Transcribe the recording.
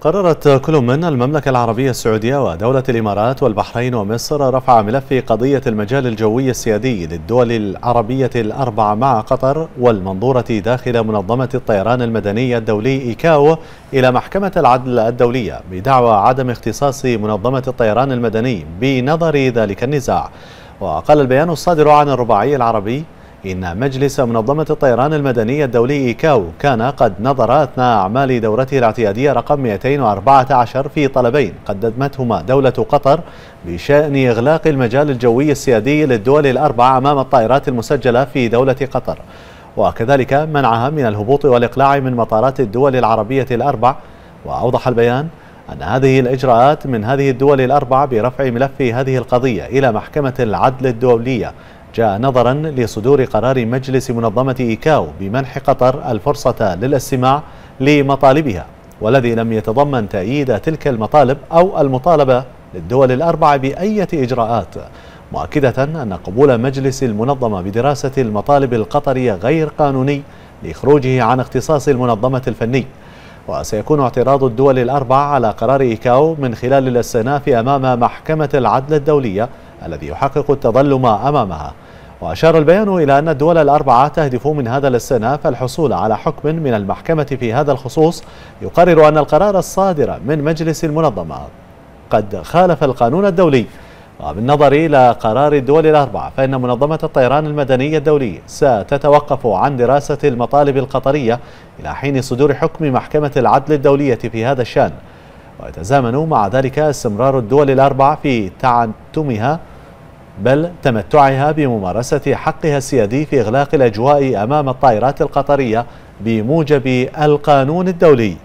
قررت كل من المملكة العربية السعودية ودولة الإمارات والبحرين ومصر رفع ملف قضية المجال الجوي السيادي للدول العربية الأربع مع قطر والمنظورة داخل منظمة الطيران المدني الدولي إيكاو إلى محكمة العدل الدولية بدعوى عدم اختصاص منظمة الطيران المدني بنظر ذلك النزاع. وقال البيان الصادر عن الرباعي العربي إن مجلس منظمة الطيران المدني الدولي إيكاو كان قد نظر أثناء أعمال دورته الاعتيادية رقم 214 في طلبين. قدمتهما دولة قطر بشأن إغلاق المجال الجوي السيادي للدول الأربع أمام الطائرات المسجلة في دولة قطر. وكذلك منعها من الهبوط والإقلاع من مطارات الدول العربية الأربع. وأوضح البيان أن هذه الإجراءات من هذه الدول الأربع برفع ملف هذه القضية إلى محكمة العدل الدولية جاء نظرا لصدور قرار مجلس منظمة إيكاو بمنح قطر الفرصة للاستماع لمطالبها والذي لم يتضمن تأييد تلك المطالب أو المطالبة للدول الأربع بأية إجراءات مؤكدة أن قبول مجلس المنظمة بدراسة المطالب القطرية غير قانوني لإخروجه عن اختصاص المنظمة الفني. وسيكون اعتراض الدول الأربع على قرار إيكاو من خلال الاستئناف أمام محكمة العدل الدولية الذي يحقق التظلم أمامها. وأشار البيان إلى أن الدول الأربعة تهدف من هذا الاستئناف الحصول على حكم من المحكمة في هذا الخصوص يقرر أن القرار الصادر من مجلس المنظمة. قد خالف القانون الدولي. وبالنظر إلى قرار الدول الأربعة فإن منظمة الطيران المدني الدولي ستتوقف عن دراسة المطالب القطرية إلى حين صدور حكم محكمة العدل الدولية في هذا الشأن. ويتزامن مع ذلك استمرار الدول الأربع في تعنتمها بل تمتعها بممارسة حقها السيادي في إغلاق الأجواء أمام الطائرات القطرية بموجب القانون الدولي.